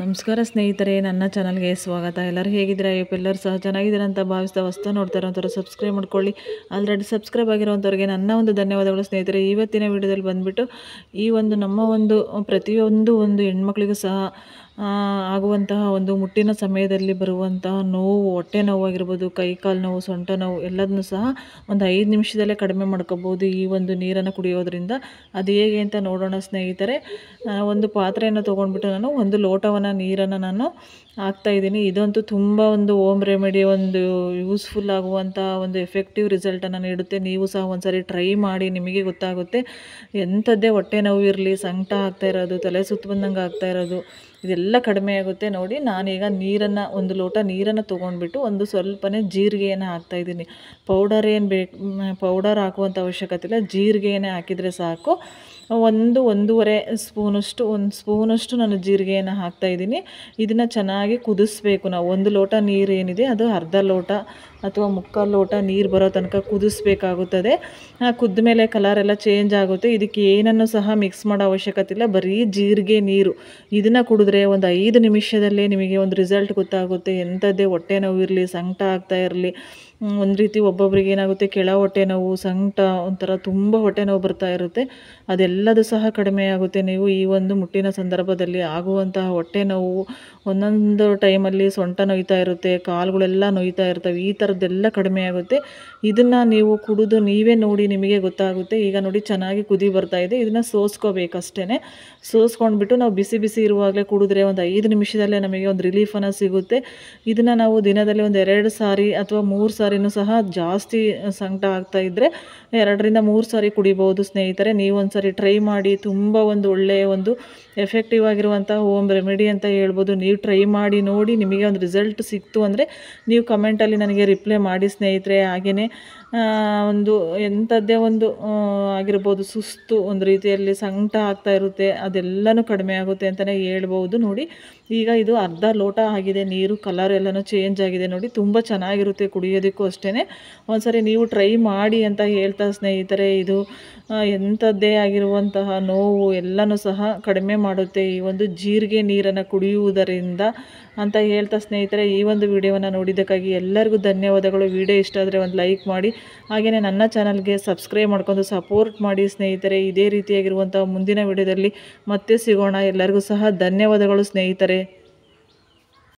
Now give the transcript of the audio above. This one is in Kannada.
ನಮಸ್ಕಾರ ಸ್ನೇಹಿತರೆ, ನನ್ನ ಚಾನಲ್ಗೆ ಸ್ವಾಗತ. ಎಲ್ಲರೂ ಹೇಗಿದ್ದೀರಾ? ಎಲ್ಲರೂ ಸಹ ಚೆನ್ನಾಗಿದ್ದೀರಾ ಅಂತ ಭಾವಿಸ್ತಾ ವಸ್ತು ನೋಡ್ತಾ ಸಬ್ಸ್ಕ್ರೈಬ್ ಮಾಡ್ಕೊಳ್ಳಿ. ಆಲ್ರೆಡಿ ಸಬ್ಸ್ಕ್ರೈಬ್ ಆಗಿರೋವಂಥವ್ರಿಗೆ ನನ್ನ ಒಂದು ಧನ್ಯವಾದಗಳು ಸ್ನೇಹಿತರೆ. ಇವತ್ತಿನ ವಿಡಿಯೋದಲ್ಲಿ ಬಂದುಬಿಟ್ಟು ಈ ಒಂದು ನಮ್ಮ ಒಂದು ಪ್ರತಿಯೊಂದು ಒಂದು ಹೆಣ್ಮಕ್ಳಿಗೂ ಸಹ ಆಗುವಂತಹ ಒಂದು ಮುಟ್ಟಿನ ಸಮಯದಲ್ಲಿ ಬರುವಂತಹ ನೋವು, ಹೊಟ್ಟೆ ನೋವಾಗಿರ್ಬೋದು, ಕೈ ಕಾಲು ನೋವು, ಸೊಂಟ ನೋವು ಎಲ್ಲದನ್ನು ಸಹ ಒಂದು ಐದು ನಿಮಿಷದಲ್ಲೇ ಕಡಿಮೆ ಮಾಡ್ಕೋಬೋದು ಈ ಒಂದು ನೀರನ್ನು ಕುಡಿಯೋದ್ರಿಂದ. ಅದು ಹೇಗೆ ಅಂತ ನೋಡೋಣ ಸ್ನೇಹಿತರೆ ಒಂದು ಪಾತ್ರೆಯನ್ನು ತೊಗೊಂಡ್ಬಿಟ್ಟು ನಾನು ಒಂದು ಲೋಟವನ್ನು, ನೀರನ್ನು ನಾನು ಹಾಕ್ತಾ ಇದ್ದೀನಿ. ಇದಂತೂ ತುಂಬ ಒಂದು ಹೋಮ್ ರೆಮಿಡಿ, ಒಂದು ಯೂಸ್ಫುಲ್ ಆಗುವಂಥ ಒಂದು ಎಫೆಕ್ಟಿವ್ ರಿಸಲ್ಟನ್ನು ನೀಡುತ್ತೆ. ನೀವು ಸಹ ಒಂದ್ಸರಿ ಟ್ರೈ ಮಾಡಿ, ನಿಮಗೆ ಗೊತ್ತಾಗುತ್ತೆ. ಎಂಥದ್ದೇ ಹೊಟ್ಟೆ ನೋವು ಇರಲಿ, ಸಂಕಟ ಆಗ್ತಾ ಇರೋದು, ತಲೆ ಸುತ್ತು ಬಂದಂಗೆ ಆಗ್ತಾ ಇರೋದು ಇದೆಲ್ಲ ಕಡಿಮೆ ಆಗುತ್ತೆ ನೋಡಿ. ನಾನೀಗ ನೀರನ್ನು, ಒಂದು ಲೋಟ ನೀರನ್ನು ತೊಗೊಂಡ್ಬಿಟ್ಟು ಒಂದು ಸ್ವಲ್ಪನೇ ಜೀರಿಗೆಯನ್ನು ಹಾಕ್ತಾಯಿದ್ದೀನಿ ಪೌಡರ್ ಏನು ಬೇಕು ಪೌಡರ್ ಹಾಕುವಂಥ ಅವಶ್ಯಕತೆ ಇಲ್ಲ. ಜೀರಿಗೆಯನ್ನು ಹಾಕಿದರೆ ಸಾಕು. ಒಂದು ಒಂದೂವರೆ ಸ್ಪೂನಷ್ಟು, ಒಂದು ಸ್ಪೂನಷ್ಟು ನಾನು ಜೀರಿಗೆಯನ್ನು ಹಾಕ್ತಾಯಿದ್ದೀನಿ ಇದನ್ನು ಚೆನ್ನಾಗಿ ಕುದಿಸ್ಬೇಕು ನಾವು. ಒಂದು ಲೋಟ ನೀರು ಏನಿದೆ ಅದು ಅರ್ಧ ಲೋಟ ಅಥವಾ ಮುಕ್ಕಾಲು ಲೋಟ ನೀರು ಬರೋ ತನಕ ಕುದಿಸ್ಬೇಕಾಗುತ್ತದೆ. ಕುದ್ದ ಮೇಲೆ ಕಲರ್ ಎಲ್ಲ ಚೇಂಜ್ ಆಗುತ್ತೆ. ಇದಕ್ಕೆ ಏನನ್ನು ಸಹ ಮಿಕ್ಸ್ ಮಾಡೋ ಅವಶ್ಯಕತೆ ಇಲ್ಲ. ಬರೀ ಜೀರಿಗೆ ನೀರು. ಇದನ್ನು ಕುಡಿದ್ರೆ ಒಂದು ಐದು ನಿಮಿಷದಲ್ಲೇ ನಿಮಗೆ ಒಂದು ರಿಸಲ್ಟ್ ಗೊತ್ತಾಗುತ್ತೆ. ಎಂಥದ್ದೇ ಹೊಟ್ಟೆ ನೋವು ಇರಲಿ, ಸಂಕಟ ಆಗ್ತಾ ಇರಲಿ. ಒಂದು ರೀತಿ ಒಬ್ಬೊಬ್ರಿಗೆ ಏನಾಗುತ್ತೆ, ಕೆಳ ಹೊಟ್ಟೆ ನೋವು, ಸಂಕಟ, ಒಂಥರ ತುಂಬ ಹೊಟ್ಟೆ ನೋವು ಬರ್ತಾ ಇರುತ್ತೆ. ಅದೆಲ್ಲದೂ ಸಹ ಕಡಿಮೆ ಆಗುತ್ತೆ. ನೀವು ಈ ಒಂದು ಮುಟ್ಟಿನ ಸಂದರ್ಭದಲ್ಲಿ ಆಗುವಂತಹ ಹೊಟ್ಟೆ ನೋವು ಒಂದೊಂದು ಟೈಮಲ್ಲಿ ಸೊಂಟ ನೋಯ್ತಾ ಇರುತ್ತೆ, ಕಾಲುಗಳೆಲ್ಲ ನೋಯ್ತಾ ಇರ್ತವೆ. ಈ ಥರದ್ದೆಲ್ಲ ಕಡಿಮೆ ಆಗುತ್ತೆ. ಇದನ್ನು ನೀವು ಕುಡಿದು ನೀವೇ ನೋಡಿ ನಿಮಗೆ ಗೊತ್ತಾಗುತ್ತೆ. ಈಗ ನೋಡಿ ಚೆನ್ನಾಗಿ ಕುದಿ ಬರ್ತಾ ಇದೆ. ಇದನ್ನು ಸೋಸ್ಕೋಬೇಕು ಅಷ್ಟೇ ಸೋಸ್ಕೊಂಡ್ಬಿಟ್ಟು ನಾವು ಬಿಸಿ ಬಿಸಿ ಇರುವಾಗಲೇ ಕುಡಿದ್ರೆ ಒಂದು ಐದು ನಿಮಿಷದಲ್ಲೇ ನಮಗೆ ಒಂದು ರಿಲೀಫನ್ನು ಸಿಗುತ್ತೆ. ಇದನ್ನು ನಾವು ದಿನದಲ್ಲಿ ಒಂದು ಎರಡು ಸಾರಿ ಅಥವಾ ಮೂರು ಸಾರಿನೂ ಸಹ ಜಾಸ್ತಿ ಸಂಕಟ ಆಗ್ತಾ ಇದ್ದರೆ ಎರಡರಿಂದ ಮೂರು ಸಾರಿ ಕುಡಿಬೋದು ಸ್ನೇಹಿತರೆ. ನೀವು ಒಂದು ಸಾರಿ ಟ್ರೈ ಮಾಡಿ ತುಂಬ ಒಂದು ಒಳ್ಳೆಯ ಒಂದು ಎಫೆಕ್ಟಿವ್ ಆಗಿರುವಂಥ ಹೋಮ್ ರೆಮಿಡಿ ಅಂತ ಹೇಳ್ಬೋದು. ನೀವು ಟ್ರೈ ಮಾಡಿ ನೋಡಿ ನಿಮಗೆ ಒಂದು ರಿಸಲ್ಟ್ ಸಿಕ್ತು ಅಂದರೆ ನೀವು ಕಮೆಂಟಲ್ಲಿ ನನಗೆ ರಿಪ್ಲೈ ಮಾಡಿ ಸ್ನೇಹಿತರೆ ಹಾಗೆಯೇ ಒಂದು ಎಂಥದ್ದೇ ಒಂದು ಆಗಿರ್ಬೋದು ಸುಸ್ತು ಒಂದು ರೀತಿಯಲ್ಲಿ ಸಂಕಟ ಆಗ್ತಾ ಇರುತ್ತೆ, ಅದೆಲ್ಲನೂ ಕಡಿಮೆ ಆಗುತ್ತೆ ಅಂತಲೇ ಹೇಳ್ಬೋದು ನೋಡಿ, ಈಗ ಇದು ಅರ್ಧ ಲೋಟ ಆಗಿದೆ, ನೀರು ಕಲರ್ ಎಲ್ಲನೂ ಚೇಂಜ್ ಆಗಿದೆ ನೋಡಿ, ತುಂಬ ಚೆನ್ನಾಗಿರುತ್ತೆ ಕುಡಿಯೋದಕ್ಕೂ ಅಷ್ಟೇ ಒಂದ್ಸರಿ ನೀವು ಟ್ರೈ ಮಾಡಿ ಅಂತ ಹೇಳ್ತಾ ಸ್ನೇಹಿತರೆ, ಇದು ಎಂಥದ್ದೇ ಆಗಿರುವಂತಹ ನೋವು ಎಲ್ಲನೂ ಸಹ ಕಡಿಮೆ ಮಾಡುತ್ತೆ. ಈ ಒಂದು ಜೀರಿಗೆ ನೀರನ್ನು ಕುಡಿಯುವುದರಿಂದ ಅಂತ ಹೇಳ್ತಾ ಸ್ನೇಹಿತರೆ, ಈ ಒಂದು ವಿಡಿಯೋವನ್ನು ನೋಡಿದ್ದಕ್ಕಾಗಿ ಎಲ್ಲರಿಗೂ ಧನ್ಯವಾದಗಳು. ವಿಡಿಯೋ ಇಷ್ಟ ಆದರೆ ಒಂದು ಲೈಕ್ ಮಾಡಿ. ಹಾಗೆಯೇ ನನ್ನ ಚಾನಲ್ಗೆ ಸಬ್ಸ್ಕ್ರೈಬ್ ಮಾಡ್ಕೊಂಡು ಸಪೋರ್ಟ್ ಮಾಡಿ ಸ್ನೇಹಿತರೆ. ಇದೇ ರೀತಿಯಾಗಿರುವಂಥ ಮುಂದಿನ ವಿಡಿಯೋದಲ್ಲಿ ಮತ್ತೆ ಸಿಗೋಣ. ಎಲ್ಲರಿಗೂ ಸಹ ಧನ್ಯವಾದಗಳು ಸ್ನೇಹಿತರೆ.